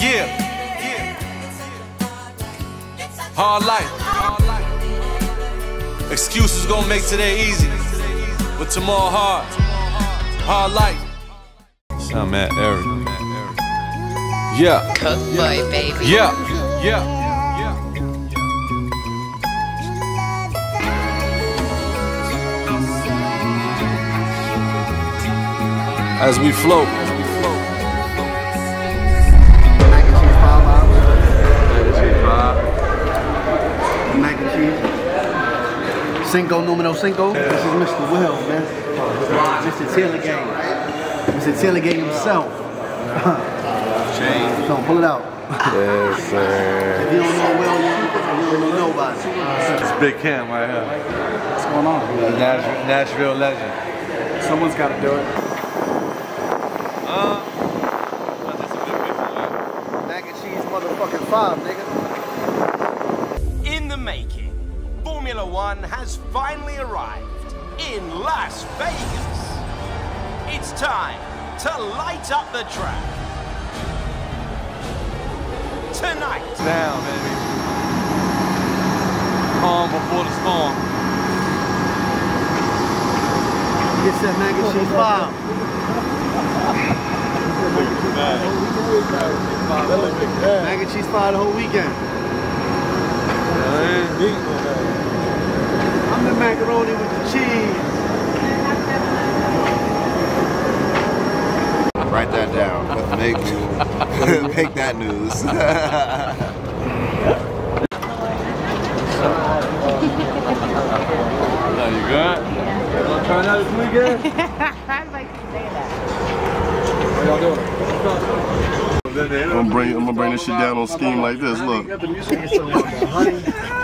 Yeah. Hard life. Excuses gonna make today easy, but tomorrow hard. Hard life. Sound mad, Eric. Yeah. Coke boy, baby. Yeah. Yeah. Yeah. As we float. Cinco numero cinco. This is Mr. Wiz, man. Mr. Taylor Gang. Mr. Taylor Gang himself. So pull it out. Yes, sir. If you don't know Wiz, you don't know nobody. It's Big Cam right here. What's going on? Nashville, Nashville legend. Someone's got to do it. Uh, Mac and cheese motherfucking five, nigga. Has finally arrived in Las Vegas. It's time to light up the track. Tonight, Down, baby. Calm before the storm. Get that mac and cheese five. Mac and cheese five the whole weekend. I'm the macaroni with the cheese. Write that down. Make news. Make that news. No, you good? You wanna try that this weekend? I'd like to say that. I'm gonna bring I'm gonna bring this shit down on scheme like this. Look.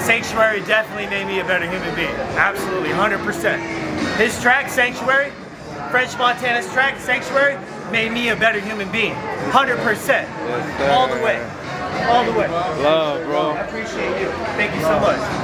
Sanctuary definitely made me a better human being. Absolutely, 100%. His track, Sanctuary, French Montana's track, Sanctuary, made me a better human being. 100%. All the way. All the way. Love, bro. I appreciate you. Thank you so much.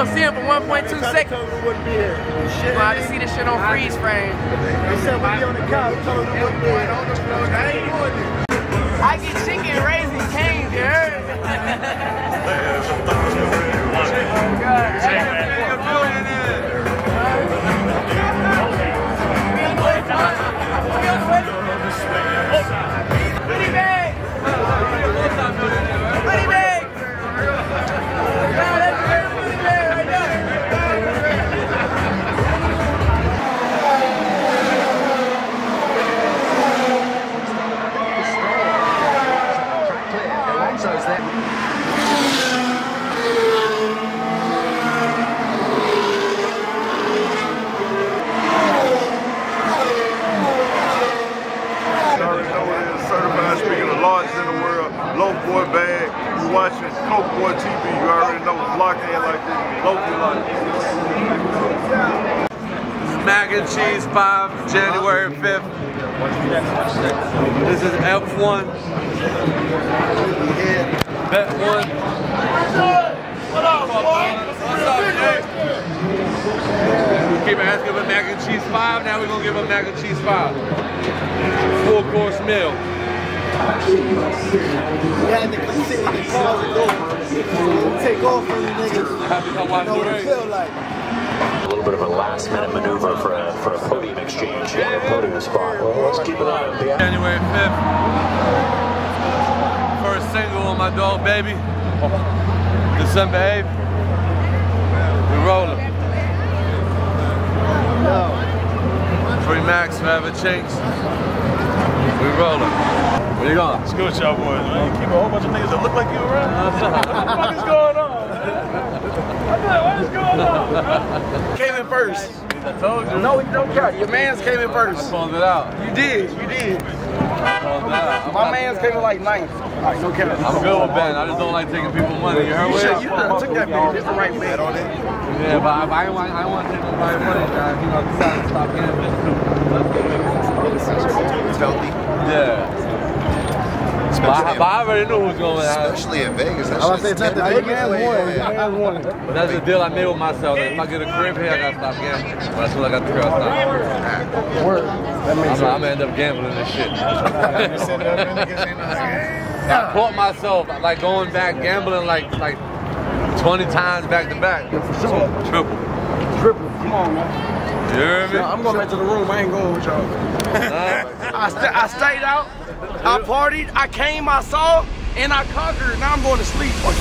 you gonna see him for 1.2 seconds. we wouldn't be here. You gonna have see this shit on freeze frame. They said we'd be on the couch. Told them we wouldn't be here. I get chicken Raising Cane's, you heard? Goodie already know blockhead like this. Like this. Mac and cheese five, January 5th. This is F1. Bet one. Up. Keep asking for mac and cheese five. Now we're gonna give a mac and cheese five. Full course meal. Yeah, the go. Take off from you niggas. Have to come know what it feel like. A little bit of a last minute maneuver for a, for a podium exchange here, a podium spot. Well, let's keep an eye on the January 5th. First single on my dog baby. December 8th. We rolling. Free Max, forever Chinx. We rolling. Where you going? What's good, y'all boys, man? You keep a whole bunch of niggas that look like you around. what the fuck is going on? I'm like, what is going on? Came in first. I told you. No, you don't count. Your man's came in first. I called it out. You did, you did. I called it out. My man's came in like ninth. Right, no count. I'm good with Ben. I just don't like taking people's money. You heard You should, you took that man. It's the right man on it. Yeah, but I, I, want, I want to take nobody's money, guys. You know, decided to stop gambling. It's healthy. Yeah. But I, but I already knew who was going to happen. Especially in Vegas. That I was shit's saying, tempting. Vegas won. But that's the deal I made with myself. That if I get a crib here, I gotta stop gambling. But as soon as I got the crib, I stopped. Word. That makes I'm, sense. I'm gonna end up gambling this shit. I caught myself like going back gambling like like 20 times back to back. Triple. Triple. Come on, man. You hear me? I'm going back to the room. I ain't going with y'all. I, st- I stayed out. I partied. I came. I saw. And I conquered. Now I'm going to sleep. What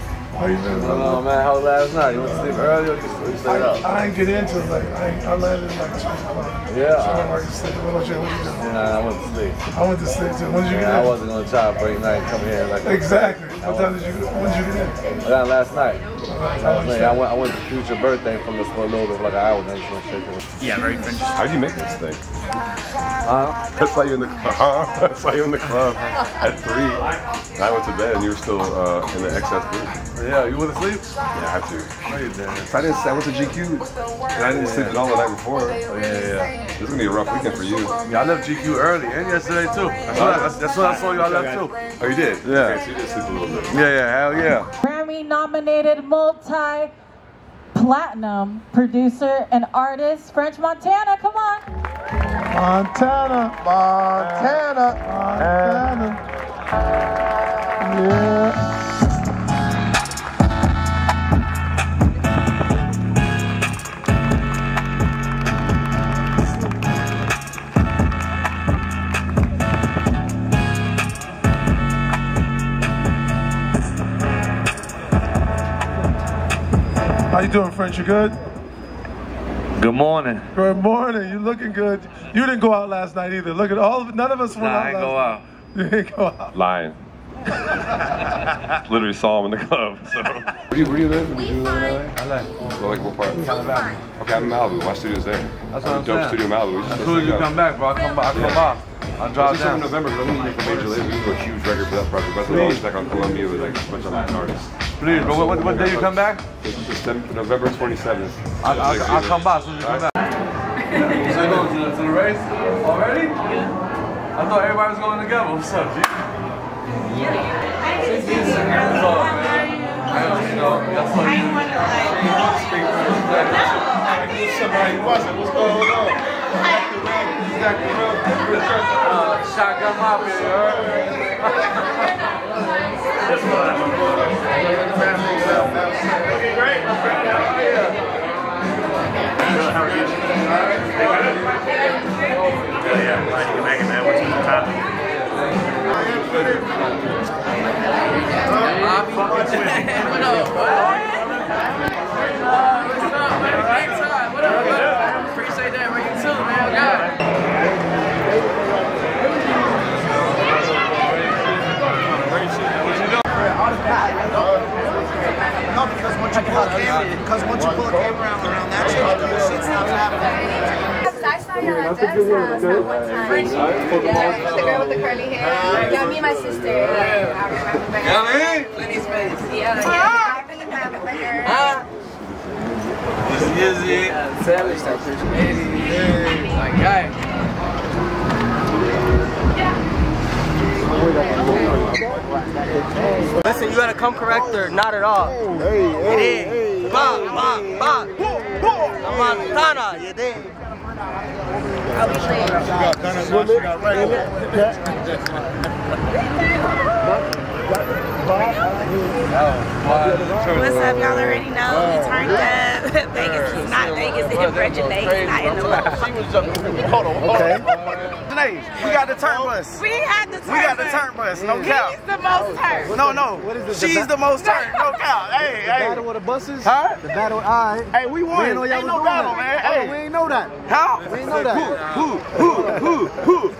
you? How you been, oh, brother? Oh man, how was last night? You went to sleep early or you you stayed up? I didn't get into it. Like I, ain't- I landed like two o'clock. Yeah. So I'm like, sleep. What about you? What you doing? Yeah, I went to sleep. I went to sleep too. When did you get Yeah, I in? wasn't gonna try to break night and come here like Exactly. What time did you? When did you get in? I got last night. Last night. I went, I went to shoot your birthday from this for a little bit, for like an hour, and I just went straight to it. Yeah, very interesting. How'd you make this thing? Huh? I saw you in the club. huh? I saw you in the club at three. I went to bed and you were still uh, in the excess booth. Yeah, you went to sleep? Yeah, I had to. No, you didn't. I didn't. I went to GQ and I didn't sleep at all the night before. Oh, yeah, yeah. This is gonna be a rough weekend for you. Yeah, I left GQ early and yesterday too. That's when I, that's, that's when I saw you. I left too. Oh, you did? Yeah. Okay, so you did sleep a little bit. Yeah, yeah, hell yeah. Grammy nominated multi platinum producer and artist, French Montana. Come on. Montana, Montana, Montana. Doing, French? You good? Good morning. Good morning. You looking good. You didn't go out last night either. Look at all of none of us went Nah, out I ain't last go out. night. You didn't go out. Lying. Literally saw him in the club. So. Where do you, where you live? Where do you live in LA? I left. Well, like what part? Okay, I'm in Malibu. My studio's there. That's I what have I'm a dope saying. studio in Malibu. As soon as you come back, bro, I come by. I come Yeah. by. I'll drive Let's in down. November, but I'm gonna make a major label. We can do a huge record for that project. That's always back on Columbia with like a bunch of Latin artists. Please, bro. What, what, what day you come back? December, November 27th. I'll, I'll, I'll come by as soon as you come back. So you going to the, to the race already? I thought everybody was going together. What's up, G? What's up, man? I don't, you know, that's what you Somebody wasn't. What's going on? uh, Shotgun Mafia, you heard? Yeah, glad you can make it, man. What's the time? Appreciate that, man. You too, man. God. No, because once you pull a camera, because once you pull a camera out around that shit, the shit stops happening. I saw you at Dev's house that one time. Yeah, the girl with the curly hair. Yeah, me and my sister. Yeah, I remember. You know what I mean? Yeah, yeah. I really have it with her. Uh, this- Izzy. Savage, that Hey, my guy. Listen, you gotta come correct or not at all. Hey, hey, hey. Ba, ba, ba. La Montana, you dig? What's up? Y'all already know we turned up. Vegas is not Vegas. It originates not in the loop. Hold on, hold on. Janae, we got the turn bus. We had the turn We got the turn bus, no cap. He's the most turned. No, no. What is this, She's the most turned, no cap. Hey, The hey. battle of the buses? Huh? The battle, all right. Hey, we won. We ain't know Ain't no battle, that. man. Oh, Hey. we ain't know that. How? We ain't know that. Who, who, who, who, who?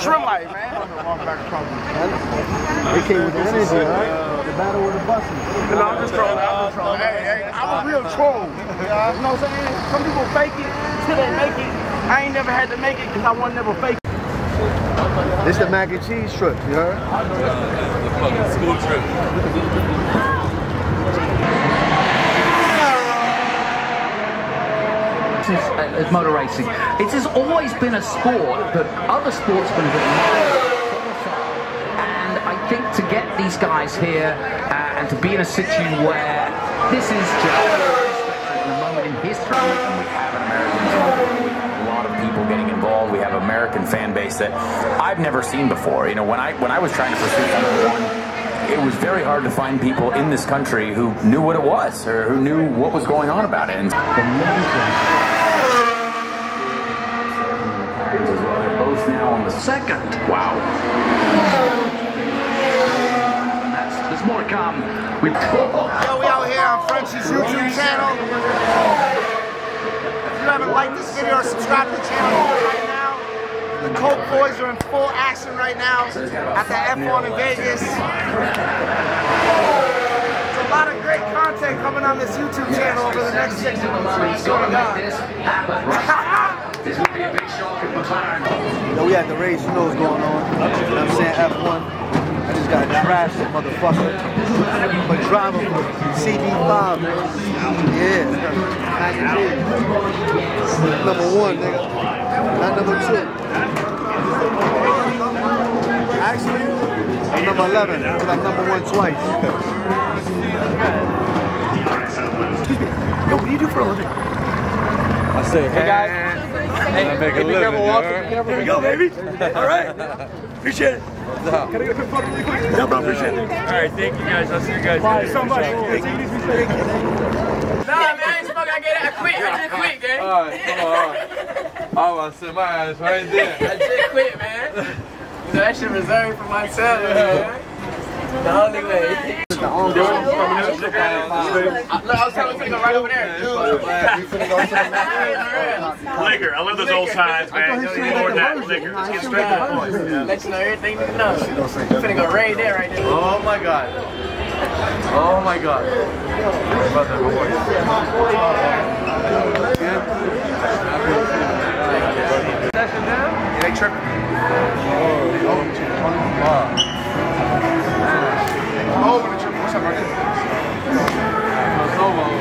Trim light, man. They came with the energy, right? The battle of the buses. No, I'm just trolling. I'm just trolling. Hey, hey, I'm a real troll. You know what I'm saying? Some people fake it till they make it. I ain't never had to make it because I wasn't never fake it. This the mac and cheese trip, you heard? The fucking school trip. This is, uh, motor racing. It has always been a sport that other sportsmen have admired. And I think to get these guys here uh, and to be in a situation where this is just a moment in history. We have an American of people getting involved. We have an American fan base that I've never seen before. You know, when I when I was trying to pursue Formula One, it was very hard to find people in this country who knew what it was or who knew what was going on about it. And they're now on the second. Wow. That's, there's more to come. We Yo, we out here on Frenchie's YouTube channel. If you haven't liked this video or subscribed to the channel right now, the Coke Boys are in full action right now at the F1 in Vegas. There's a lot of great content coming on this YouTube channel over the next six months. I swear to God. This would be a big shock if McLaren. You know, we had the race, you know what's going on. You know what I'm saying? F1. I just got trashed, motherfucker. But driving for CB5, nigga. Yeah. Mac and. Number one, nigga. Not number two. Actually, I'm number 11, because I'm number one twice. Excuse me. Yo, what do you do for a living? I say, hey guys. Hey, I make hey, be living, careful you walking. heard? Here we go, baby. All right. Appreciate it. Can I get a quick photo really quick? Yeah, bro, appreciate it. All right, thank you guys. I'll see you guys Thank later. you so much. Nah, man, I ain't smoking. I get it. I quit. I just quit, gang. All right, come on. all right. I'm gonna sit my ass right there. I just quit, man. You know, that shit reserved for myself, man. The only way. The only way. Look, I was telling you to go right over there. Liquor. I love those old times, man. You don't more than that. Liquor. Let's get straight to the point. Let you know everything you need to know. You finna go right there, right there. Oh my god. Oh my god. About that boy. Yeah, they tripping. Oh, over the trip. What's up, right there?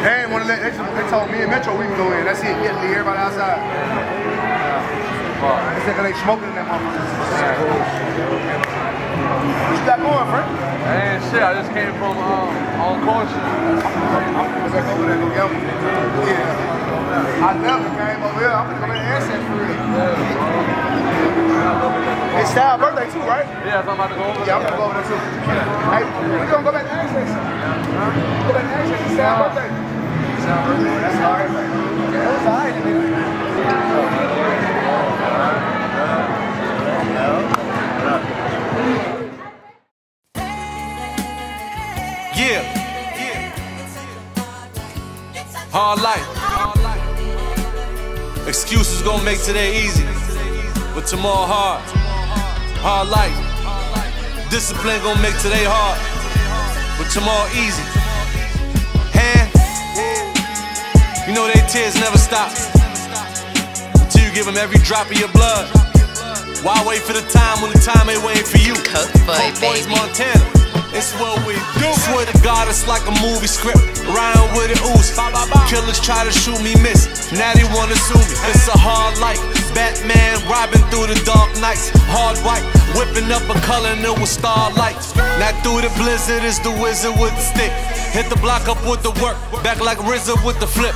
They ain't wanna let, they, just- they told me and Metro we can go in. That's it. Get leave everybody outside. They said 'cause they smoking in that motherfucker. What you got going, friend? Hey, shit, I just came from um, on caution. Gonna go over there and go get them. Yeah. I never came over here. I'm gonna go back and for real. It's Styles' birthday too, right? Yeah, so I'm about to go over Yeah, I'm gonna go over there too. Hey, we gonna go back to Access. Go back to Access. It's Styles' birthday. That's all right. Yeah, it was all right. nigga. Yeah. Hard life. Excuses gonna make today easy, but tomorrow hard. Hard life. Discipline gonna make today hard, but tomorrow easy. Hand. You know they tears never stop until you give them every drop of your blood. Why wait for the time when the time ain't waiting for you? Coke boy, Boys, baby. Montana. It's what we do. Swear to God, it's like a movie script. Ryan with it ooze. Killers try to shoot me, miss. Now they wanna sue me. It's a hard life. Batman robbing through the dark nights. Hard white, whipping up a color and it was starlights. Now through the blizzard is the wizard with the stick. Hit the block up with the work, back like RZA with the flip.